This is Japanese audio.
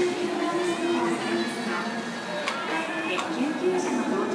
救急車の到